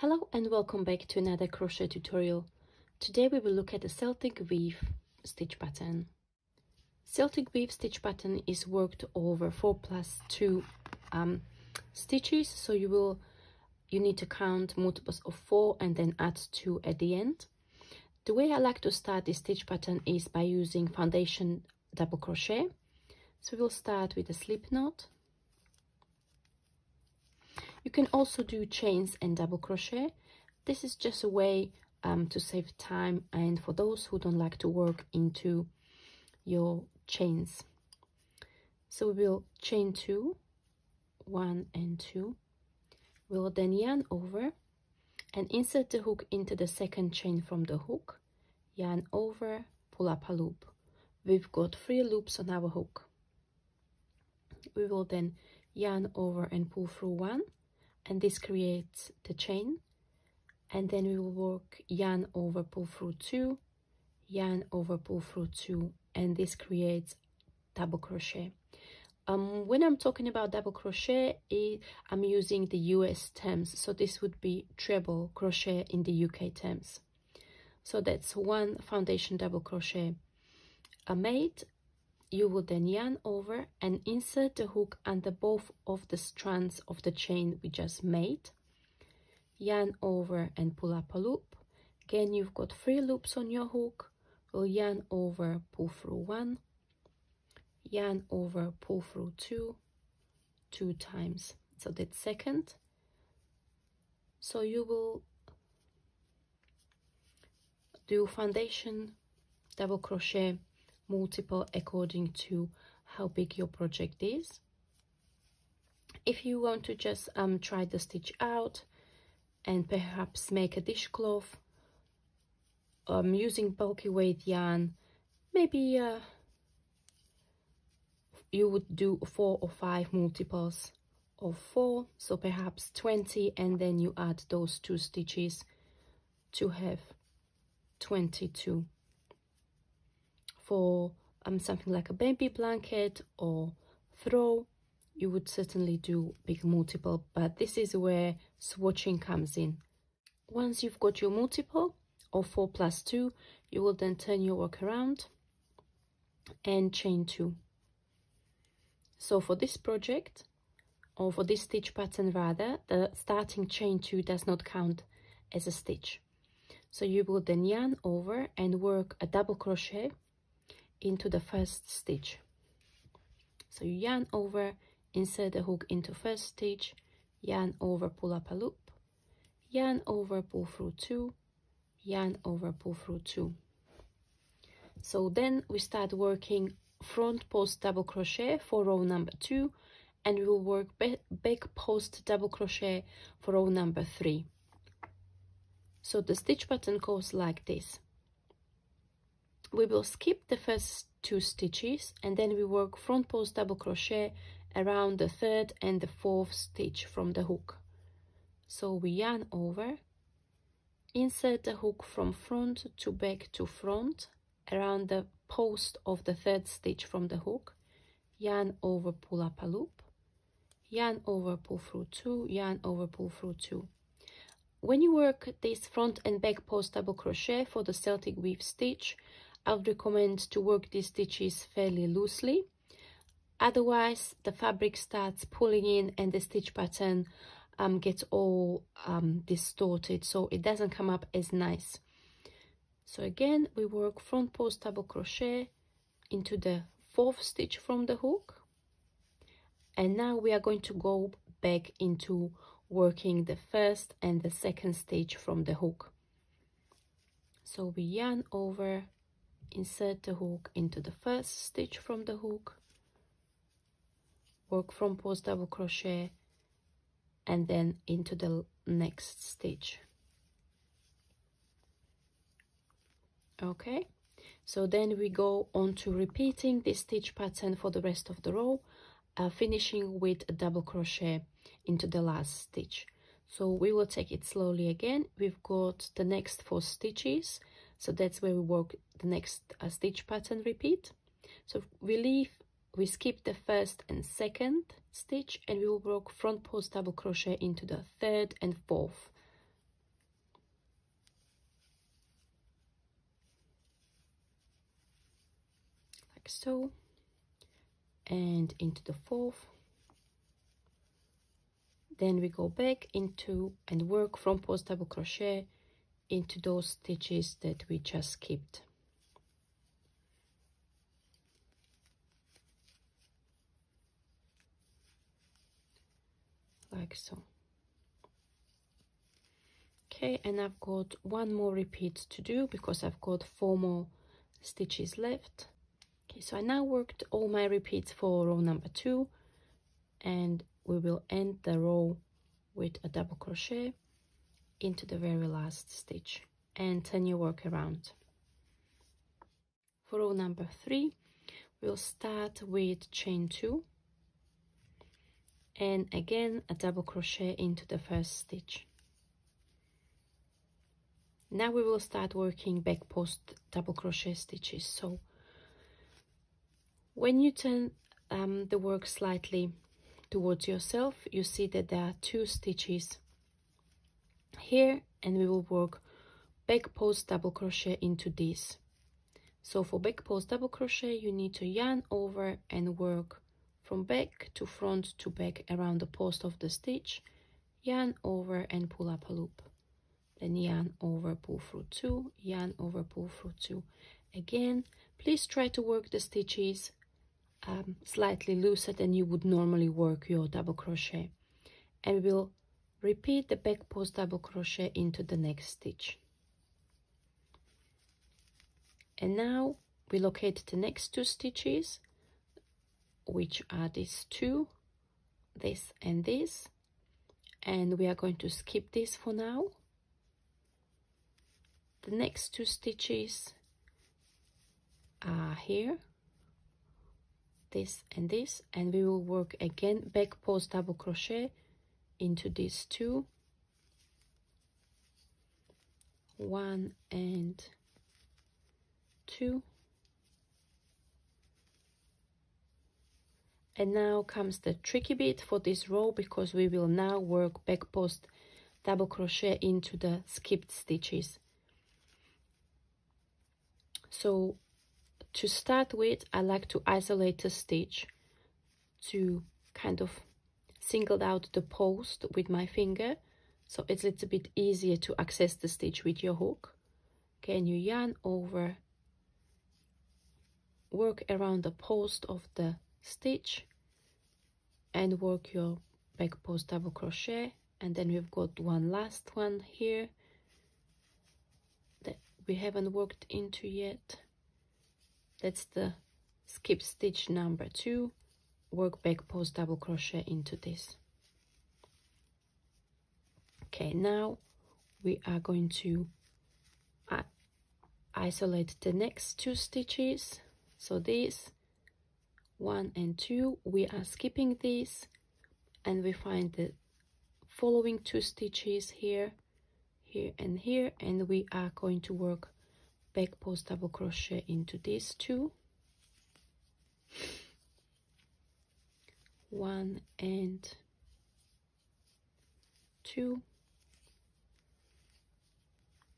Hello and welcome back to another crochet tutorial. Today we will look at the Celtic weave stitch pattern. Celtic weave stitch pattern is worked over 4 plus 2 um, stitches so you will you need to count multiples of 4 and then add 2 at the end. The way I like to start this stitch pattern is by using foundation double crochet. So we'll start with a slip knot you can also do chains and double crochet. This is just a way um, to save time and for those who don't like to work into your chains. So we will chain two, one and two. We'll then yarn over and insert the hook into the second chain from the hook, yarn over, pull up a loop. We've got three loops on our hook. We will then yarn over and pull through one and this creates the chain. And then we will work yarn over pull through two yarn over pull through two and this creates double crochet. Um, when I'm talking about double crochet it, I'm using the US terms. So this would be treble crochet in the UK terms. So that's one foundation double crochet I made you will then yarn over and insert the hook under both of the strands of the chain we just made. Yarn over and pull up a loop. Again you've got three loops on your hook. Will yarn over pull through one. Yarn over pull through two. Two times. So that's second. So you will do foundation double crochet multiple according to how big your project is. If you want to just um, try the stitch out and perhaps make a dishcloth um, using bulky weight yarn, maybe uh, you would do four or five multiples of four, so perhaps 20, and then you add those two stitches to have 22 for um, something like a baby blanket or throw, you would certainly do big multiple, but this is where swatching comes in. Once you've got your multiple or 4 plus 2, you will then turn your work around and chain 2. So for this project, or for this stitch pattern rather, the starting chain 2 does not count as a stitch. So you will then yarn over and work a double crochet into the first stitch. So you yarn over insert the hook into first stitch yarn over pull up a loop yarn over pull through two yarn over pull through two. So then we start working front post double crochet for row number two and we will work back post double crochet for row number three. So the stitch pattern goes like this we will skip the first two stitches and then we work front post double crochet around the third and the fourth stitch from the hook. So we yarn over insert the hook from front to back to front around the post of the third stitch from the hook yarn over pull up a loop yarn over pull through two yarn over pull through two. When you work this front and back post double crochet for the celtic weave stitch I would recommend to work these stitches fairly loosely. Otherwise, the fabric starts pulling in and the stitch pattern um, gets all um, distorted, so it doesn't come up as nice. So again, we work front post double crochet into the fourth stitch from the hook. And now we are going to go back into working the first and the second stitch from the hook. So we yarn over insert the hook into the first stitch from the hook. Work front post double crochet and then into the next stitch. Okay so then we go on to repeating this stitch pattern for the rest of the row uh, finishing with a double crochet into the last stitch. So we will take it slowly again. We've got the next four stitches so that's where we work the next uh, stitch pattern repeat. So we leave, we skip the first and second stitch and we will work front post double crochet into the third and fourth. Like so. And into the fourth then we go back into and work front post double crochet into those stitches that we just skipped like so. Okay and I've got one more repeat to do because I've got four more stitches left. Okay so I now worked all my repeats for row number two and we will end the row with a double crochet into the very last stitch and turn your work around. For row number three we'll start with chain two. And again a double crochet into the first stitch. Now we will start working back post double crochet stitches. So when you turn um, the work slightly towards yourself you see that there are two stitches here and we will work back post double crochet into this. So for back post double crochet you need to yarn over and work from back to front to back around the post of the stitch yarn over and pull up a loop. Then yarn over pull through two yarn over pull through two. Again please try to work the stitches um, slightly looser than you would normally work your double crochet. And we'll repeat the back post double crochet into the next stitch. And now we locate the next two stitches which are these two this and this. And we are going to skip this for now. The next two stitches are here this and this. And we will work again back post double crochet into these two. One and two. And now comes the tricky bit for this row because we will now work back post double crochet into the skipped stitches. So to start with I like to isolate a stitch to kind of single out the post with my finger so it's a little bit easier to access the stitch with your hook. Okay and you yarn over work around the post of the stitch and work your back post double crochet and then we've got one last one here that we haven't worked into yet. That's the skip stitch number two work back post double crochet into this. Okay now we are going to uh, isolate the next two stitches. So this one and two we are skipping this and we find the following two stitches here here and here and we are going to work back post double crochet into these two one and two.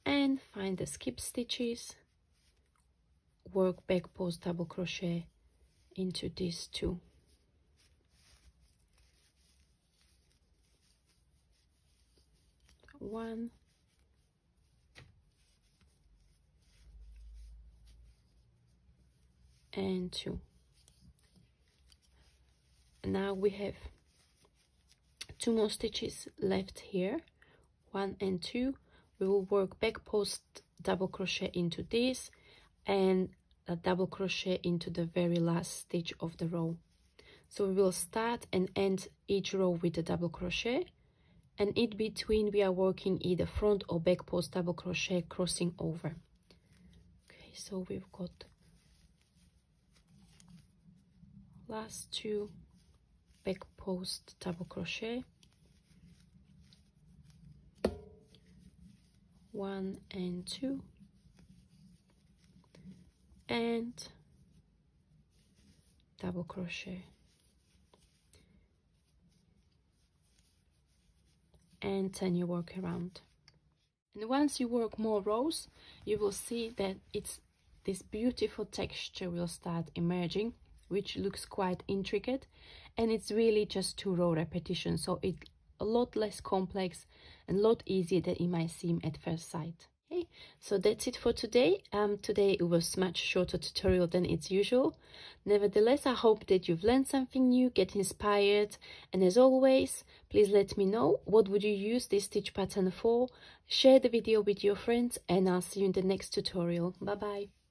And find the skip stitches. Work back post double crochet into these two. One. And two now we have two more stitches left here. One and two. We will work back post double crochet into this and a double crochet into the very last stitch of the row. So we will start and end each row with a double crochet. And in between we are working either front or back post double crochet crossing over. Okay so we've got last two back post double crochet. One and two. And double crochet. And turn your work around. And once you work more rows you will see that it's this beautiful texture will start emerging which looks quite intricate and it's really just two row repetitions so it's a lot less complex and a lot easier than it might seem at first sight. Okay so that's it for today. Um today it was much shorter tutorial than it's usual. Nevertheless i hope that you've learned something new get inspired. And as always please let me know what would you use this stitch pattern for. Share the video with your friends and i'll see you in the next tutorial. Bye bye